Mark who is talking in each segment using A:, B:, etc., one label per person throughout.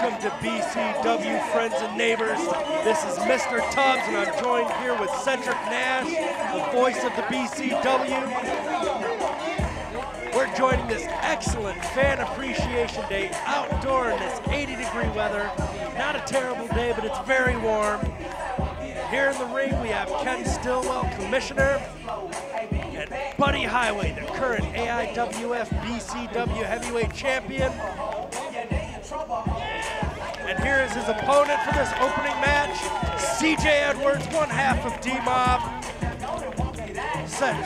A: Welcome to BCW, friends and neighbors. This is Mr. Tubbs, and I'm joined here with Cedric Nash, the voice of the BCW. We're joining this excellent Fan Appreciation Day outdoor in this 80 degree weather. Not a terrible day, but it's very warm. Here in the ring, we have Ken Stillwell, Commissioner, and Buddy Highway, the current AIWF BCW Heavyweight Champion. And here is his opponent for this opening match, CJ Edwards, one half of D-Mob.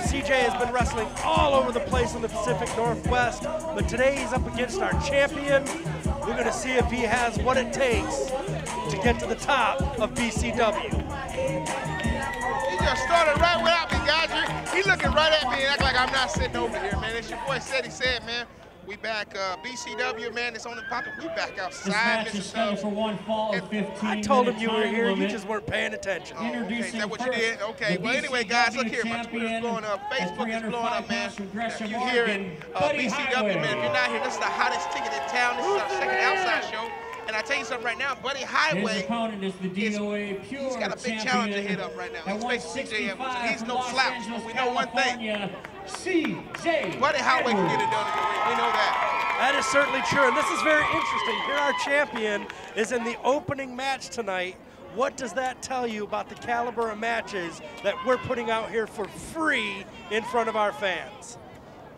A: CJ has been wrestling all over the place in the Pacific Northwest, but today he's up against our champion. We're gonna see if he has what it takes to get to the top of BCW.
B: He just started right without me, guys. He looking right at me and act like I'm not sitting over here, man. It's your boy said he said, man. We back uh, BCW, man. It's on the pocket. We back outside.
C: This match is scheduled for one fall of 15
A: I told him you were here.
C: Limit.
A: You just weren't paying attention.
B: Oh, okay. Is that what you did? Okay. Well, anyway, guys, look here. My Twitter's blowing up. Facebook is blowing up, man. If you hear it, uh, BCW, man. If you're not here, this is the hottest ticket in town. This is our second outside show. And I tell you something right now, Buddy Highway.
C: His opponent is the DOA Pure
B: He's got a big
C: champion
B: challenge to hit up right now. He's facing CJ Edwards.
C: 165
B: He's no
C: from
B: slouch. But we know one thing.
C: California, CJ
B: Buddy Highway can get it
C: Edwards.
B: done in the ring. We know that.
A: That is certainly true, and this is very interesting. Here, our champion is in the opening match tonight. What does that tell you about the caliber of matches that we're putting out here for free in front of our fans?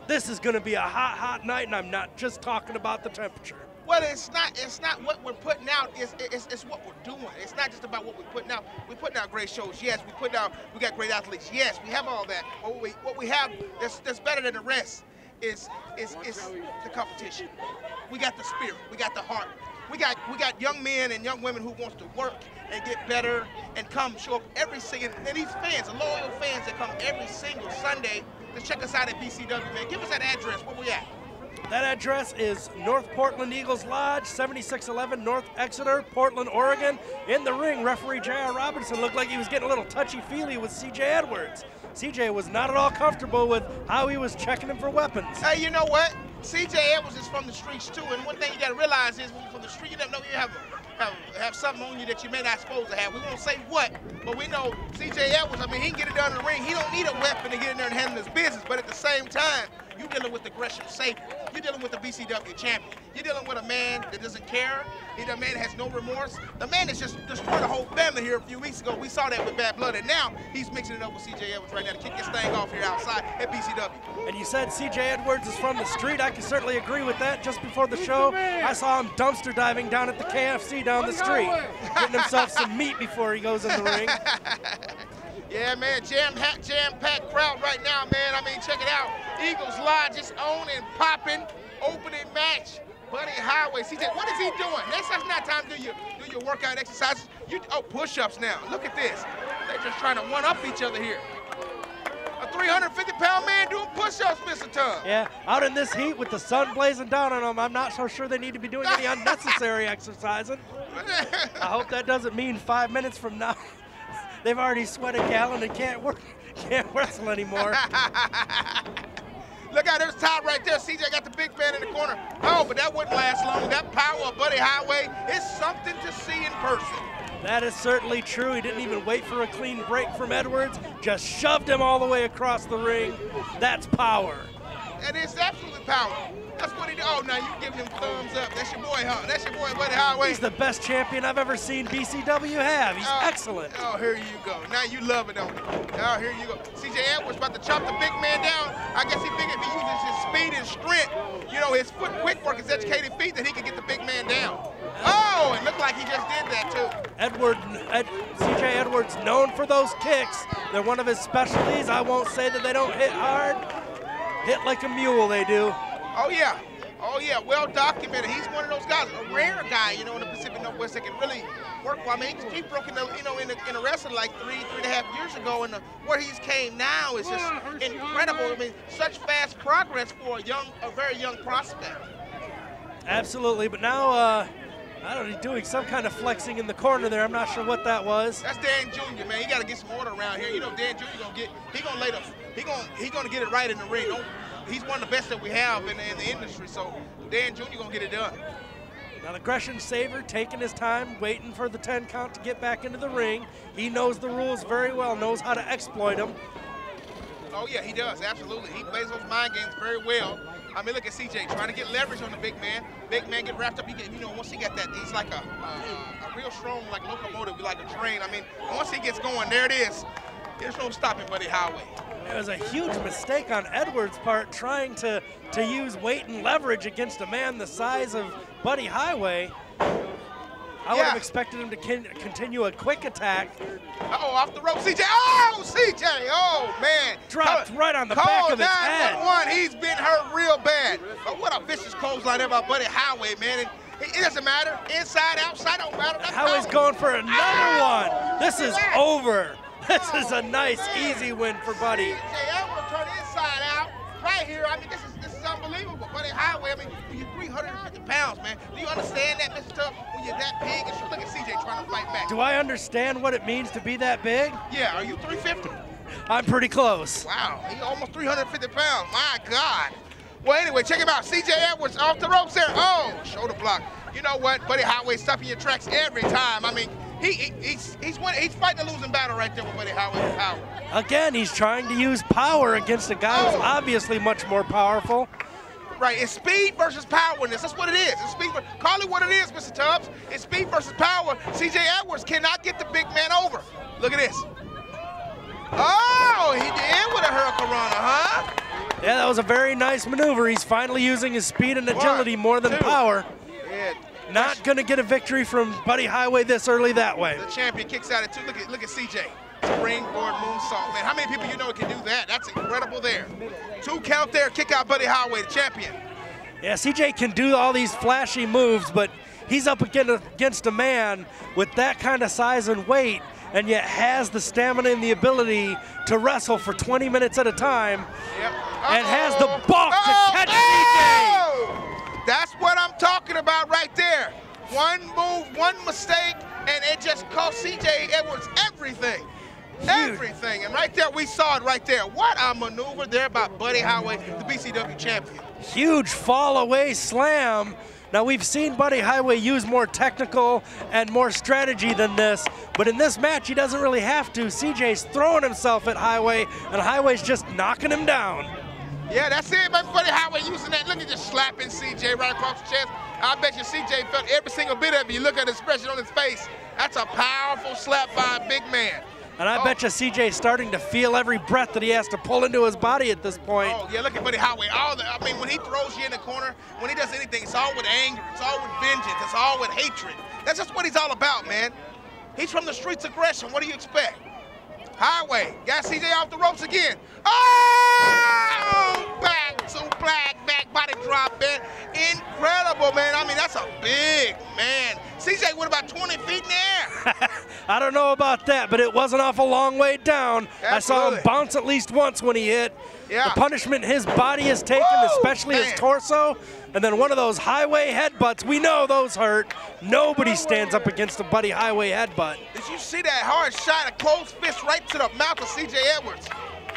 A: This is going to be a hot, hot night, and I'm not just talking about the temperature.
B: Well, it's not. It's not what we're putting out. It's, it's, it's what we're doing. It's not just about what we're putting out. We're putting out great shows. Yes, we put out. We got great athletes. Yes, we have all that. But what we what we have that's, that's better than the rest is is is the competition. We got the spirit. We got the heart. We got we got young men and young women who wants to work and get better and come show up every single and these fans, the loyal fans that come every single Sunday to check us out at BCW. Man, give us that address. Where we at?
A: That address is North Portland Eagles Lodge, 7611 North Exeter, Portland, Oregon. In the ring, referee J.R. Robinson looked like he was getting a little touchy-feely with C.J. Edwards. C.J. was not at all comfortable with how he was checking him for weapons.
B: Hey, you know what? CJ Edwards is from the streets too, and one thing you got to realize is when you're from the street, you never know you have have have something on you that you may not supposed to have. We won't say what, but we know CJ Edwards. I mean, he can get it done in the ring. He don't need a weapon to get in there and handle his business. But at the same time, you dealing with the Gresham Savior. You're dealing with the BCW champion. You're dealing with a man that doesn't care. He's a man that has no remorse. The man that's just destroyed a whole family here a few weeks ago. We saw that with Bad Blood, and now he's mixing it up with CJ Edwards right now to kick this thing off here outside at BCW.
A: And you said C.J. Edwards is from the street. I can certainly agree with that. Just before the show, I saw him dumpster diving down at the KFC down the street, getting himself some meat before he goes in the ring.
B: Yeah, man, jam jam packed crowd right now, man. I mean, check it out. Eagles Lodge is on and popping. Opening match. Buddy Highway. CJ, what is he doing? Next time, not time to do your do your workout exercises. You oh push-ups now. Look at this. They're just trying to one up each other here. A 350 pound man doing push-ups, Mr. Tubbs.
A: Yeah, out in this heat with the sun blazing down on them, I'm not so sure they need to be doing any unnecessary exercising. I hope that doesn't mean five minutes from now they've already sweat a gallon and can't work, can't wrestle anymore.
B: Look out, there's Todd right there. CJ got the big man in the corner. Oh, but that wouldn't last long. That power of Buddy Highway is something to see in person.
A: That is certainly true. He didn't even wait for a clean break from Edwards, just shoved him all the way across the ring. That's power.
B: And it's absolutely power. That's what he did. Oh, now you giving him thumbs up. That's your boy, huh? That's your boy, Buddy Highway.
A: He's the best champion I've ever seen BCW have. He's
B: Oh,
A: excellent.
B: Oh, here you go. Now you love it, don't you? Oh, here you go. CJ Edwards about to chop the big man down. I guess he figured if he uses his speed and strength, you know, his foot quick work, his educated feet, that he can get the big man down. Oh, it looked like he just did that too.
A: Edward, Ed, CJ Edwards, known for those kicks. They're one of his specialties. I won't say that they don't hit hard. Hit like a mule, they do.
B: Oh yeah. Oh yeah, well documented. He's one of those guys, a rare guy, you know, in the Pacific Northwest that can really work well. I mean, he, he broke in the, you know, in the, in the wrestling like three, three and a half years ago, and the, where he's came now is just incredible. I mean, such fast progress for a young, a very young prospect.
A: Absolutely, but now, uh, I don't know, he's doing some kind of flexing in the corner there. I'm not sure what that was.
B: That's Dan Jr. Man, he got to get some order around here. You know, Dan Jr. gonna get, he gonna lay the, he gonna, he gonna get it right in the ring. Don't, he's one of the best that we have in, in the industry. So Dan Jr. gonna get it done.
A: Now the Gresham Savior taking his time, waiting for the 10 count to get back into the ring. He knows the rules very well, knows how to exploit them.
B: Oh yeah, he does, absolutely. He plays those mind games very well. I mean, look at CJ trying to get leverage on the big man. Big man get wrapped up. He get, you know, once he got that, he's like a, a, a real strong, like locomotive, like a train. I mean, once he gets going, there it is. There's no stopping Buddy Highway.
A: It was a huge mistake on Edwards' part trying to, to use weight and leverage against a man the size of Buddy Highway. I would have expected him to con- continue a quick attack.
B: Uh-oh, off the rope, CJ. Oh, CJ. Oh, man.
A: Dropped right on the
B: call
A: back of his head.
B: 911. He's been hurt real bad. But what a vicious clothesline there by Buddy Highway, man. It, it doesn't matter. Inside, outside, don't matter.
A: Highway's going for another
B: Oh,
A: one. This is over. This is a nice, easy win for Buddy.
B: CJ Edwards turned inside out right here. I mean, this is this is unbelievable. Buddy Highway, I mean, you're 350 pounds, man. Do you understand that, Mr. Tubb? When you're that big, and look at CJ trying to fight back.
A: Do I understand what it means to be that big?
B: Yeah, are you 350?
A: I'm pretty close.
B: Wow, he's almost 350 pounds. My God. Well, anyway, check him out. CJ Edwards off the ropes there. Oh, shoulder block. You know what? Buddy Highway stopping your tracks every time. I mean, he, he he's he's winning, he's fighting a losing battle right there with Buddy power.
A: Again, he's trying to use power against a guy who's
B: Oh.
A: obviously much more powerful.
B: Right, it's speed versus power in this. That's what it is. It's speed. Call it what it is, Mr. Tubbs. It's speed versus power. CJ Edwards cannot get the big man over. Look at this. Oh, he did with a hurricanrana, huh?
A: Yeah, that was a very nice maneuver. He's finally using his speed and agility more than
B: two.
A: power.
B: Yeah.
A: Not going to get a victory from Buddy Highway this early that way.
B: The champion kicks out at two. Look at look at CJ. Springboard moonsault, man. How many people you know can do that? That's incredible there. Two count there, kick out Buddy Highway, the champion.
A: Yeah, CJ can do all these flashy moves, but he's up against against a man with that kind of size and weight, and yet has the stamina and the ability to wrestle for 20 minutes at a time.
B: Yep.
A: And has the bulk to
B: Oh,
A: catch
B: oh! That's what talking about right there. One move, one mistake, and it just cost CJ Edwards everything. Everything. And right there, we saw it right there. What a maneuver there by Buddy Highway, the BCW champion.
A: Huge fall away slam. Now we've seen Buddy Highway use more technical and more strategy than this, but in this match he doesn't really have to. CJ's throwing himself at Highway, and Highway's just knocking him down.
B: Yeah, that's it, man. Buddy Highway using that. Look at just slapping CJ right across the chest. I bet you CJ felt every single bit of it. You look at the expression on his face. That's a powerful slap by a big man.
A: And I
B: Oh.
A: bet you CJ's starting to feel every breath that he has to pull into his body at this point.
B: Oh, yeah, look at Buddy Highway. All the, I mean, when he throws you in the corner, when he does anything, it's all with anger. It's all with vengeance. It's all with hatred. That's just what he's all about, man. He's from the streets of aggression. What do you expect? Highway. Got CJ off the ropes again. Oh! Back black, back body drop, man. Incredible, man. I mean, that's a big man. CJ went about 20 feet in the air.
A: I don't know about that, but it wasn't off a long way down. I saw him bounce at least once when he hit.
B: Yeah.
A: The punishment his body has taken, especially his torso, and then one of those highway headbutts. We know those hurt. Nobody stands up against a Buddy Highway headbutt.
B: Did you see that hard shot, a closed fist right to the mouth of CJ Edwards?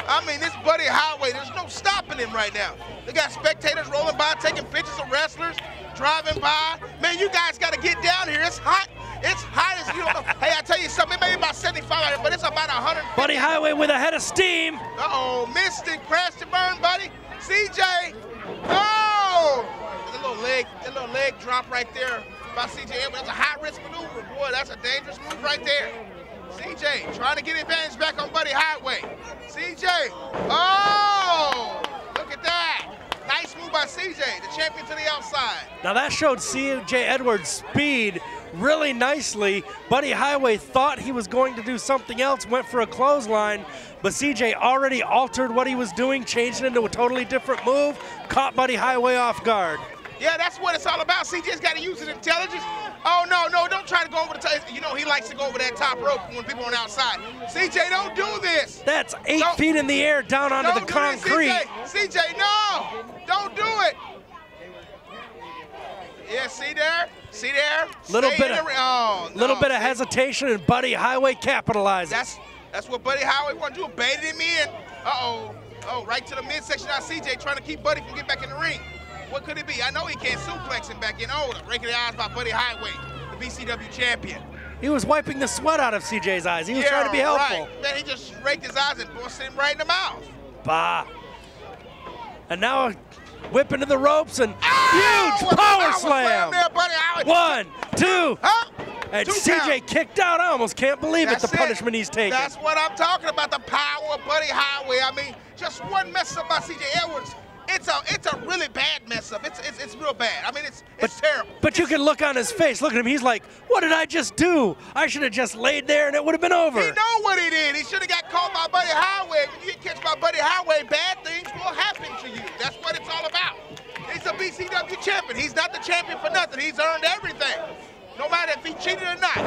B: I mean, this Buddy Highway, there's no stopping him right now. They got spectators rolling by, taking pictures of wrestlers, driving by. Man, you guys got to get down here. It's hot. It's hot as you don't know. hey, I tell you something, it may be about 75 out here, but it's about 100.
A: Buddy Highway with a head of steam.
B: Uh-oh, missed it, crashed and burned, buddy. CJ, oh! That little leg, that little leg drop right there by CJ Edwards. That's a high-risk maneuver, boy. That's a dangerous move right there. CJ trying to get advantage back on Buddy Highway. CJ, oh! Look at that. Nice move by CJ, the champion to the outside.
A: Now that showed CJ Edwards' speed really nicely. Buddy Highway thought he was going to do something else, went for a clothesline, but CJ already altered what he was doing, changed it into a totally different move, caught Buddy Highway off guard.
B: Yeah, that's what it's all about. CJ's got to use his intelligence. Oh, no, no, don't try to go over the top. You know, he likes to go over that top rope when people are on the outside. CJ, don't do this.
A: That's 8
B: Don't-
A: feet in the air down onto the concrete.
B: CJ. CJ, no! Don't do it! Yeah, see there? See there?
A: Little
B: Stay
A: oh,
B: bit
A: of-
B: the oh,
A: Little bit of hesitation and Buddy Highway capitalizes.
B: That's that's what Buddy Howard want to do. Baited him in. Uh-oh. Oh, right to the midsection. Now CJ trying to keep Buddy from getting back in the ring. What could it be? I know he can't suplex him back in. Oh, raking the eyes by Buddy Highway, the BCW champion.
A: He was wiping the sweat out of CJ's eyes. He was trying to be helpful.
B: Right. Then he just raked his eyes and busted him right in the mouth.
A: Bah. And now a whip into the ropes and
B: Oh,
A: huge power slam.
B: there, Buddy
A: One, two,
B: Huh?
A: and
B: Two
A: CJ
B: count.
A: kicked out. I almost can't believe it, the punishment he's taking.
B: That's what I'm talking about, the power of Buddy Highway. I mean, just one mess up by CJ Edwards. It's a it's a really bad mess up. It's it's, it's real bad. I mean, it's it's terrible.
A: But you can look on his face. Look at him. He's like, what did I just do? I should have just laid there and it would have been over.
B: He know what he did. He should have got caught by Buddy Highway. When you catch by Buddy Highway, bad things will happen to you. That's what it's all about. He's a BCW champion. He's not the champion for nothing. He's earned everything, no matter if he cheated or not.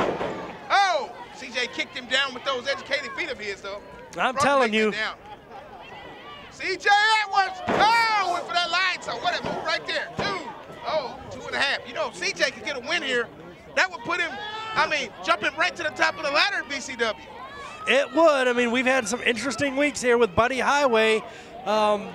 B: Oh, CJ kicked him down with those educated feet of his, though.
A: I'm
B: Front
A: telling you.
B: CJ Edwards. Oh, went for that line. So what a move right there. Two. Oh, two and a half. You know, if CJ could get a win here, that would put him, I mean, jumping right to the top of the ladder at BCW.
A: It would. I mean, we've had some interesting weeks here with Buddy Highway. Um,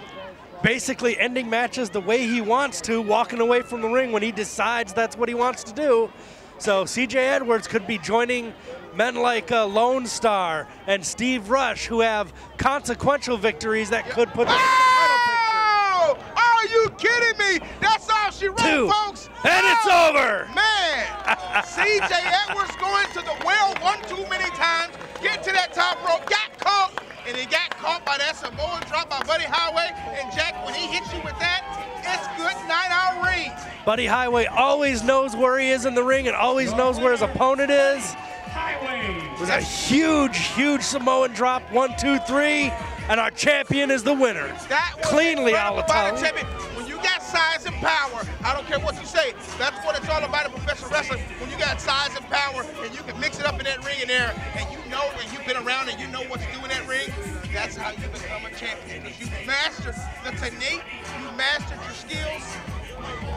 A: basically ending matches the way he wants to, walking away from the ring when he decides that's what he wants to do. So CJ Edwards could be joining men like uh, Lone Star and Steve Rush, who have consequential victories that could put them in the title picture.
B: Oh, are you kidding me? That's all she wrote,
A: Two.
B: folks.
A: And it's
B: Oh,
A: over.
B: Man, CJ Edwards going to the well one too many times, get to that top rope, got caught, and he got caught by that Samoan drop by Buddy Highway. And Jack, when he hits you with that, it's good night out ring.
A: Buddy Highway always knows where he is in the ring and always knows where his opponent is.
C: Highway.
A: It was a huge, huge Samoan drop. One, two, three. And our champion is the winner.
B: That was
A: Cleanly,
B: incredible size and power, I don't care what you say. That's what it's all about in professional wrestling. When you got size and power, and you can mix it up in that ring in there, and you know, and you've been around, and you know what to do in that ring. That's how you become a champion. Because you mastered the technique, you mastered your skills,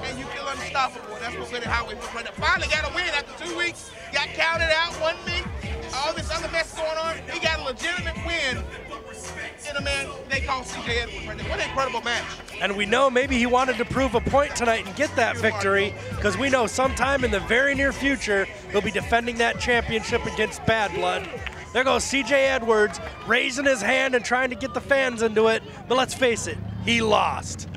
B: and you feel unstoppable. That's what Buddy Highway was now. Finally got a win after two weeks. Got counted out, one me. All this other mess going on. He got a legitimate win in a man they call CJ Edwards right. What an incredible match.
A: And we know maybe he wanted to prove a point tonight and get that victory because we know sometime in the very near future he'll be defending that championship against Bad Blood. There goes CJ Edwards raising his hand and trying to get the fans into it. But let's face it, he lost.